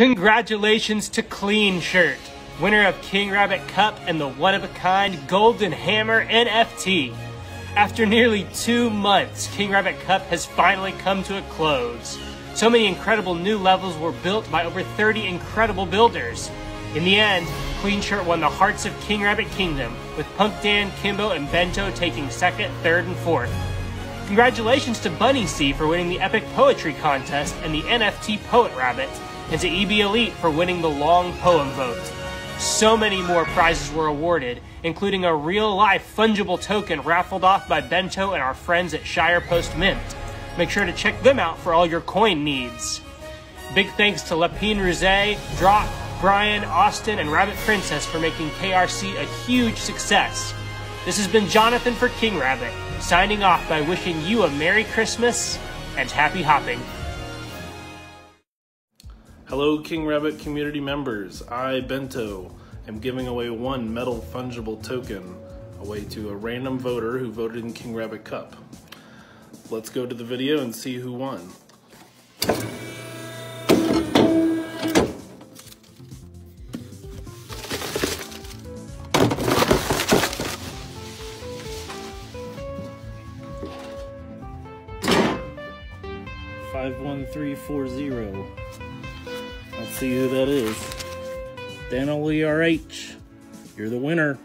Congratulations to Clean Shirt, winner of King Rabbit Cup and the one of a kind Golden Hammer NFT. After nearly two months, King Rabbit Cup has finally come to a close. So many incredible new levels were built by over 30 incredible builders. In the end, Clean Shirt won the hearts of King Rabbit Kingdom, with Punk Dan, Kimbo, and Bento taking second, third, and fourth. Congratulations to Bunny C for winning the Epic Poetry Contest and the NFT Poet Rabbit, and to EB Elite for winning the Long Poem Vote. So many more prizes were awarded, including a real life fungible token raffled off by Bento and our friends at Shire Post Mint. Make sure to check them out for all your coin needs. Big thanks to Lapine Rosé, Drock, Brian, Austin, and Rabbit Princess for making KRC a huge success. This has been Jonathan for King Rabbit, signing off by wishing you a Merry Christmas and Happy Hopping. Hello, King Rabbit community members. I, Bento, am giving away one metal fungible token away to a random voter who voted in King Rabbit Cup. Let's go to the video and see who won. Five one three four zero. Let's see who that is. Daniel ERH, you're the winner.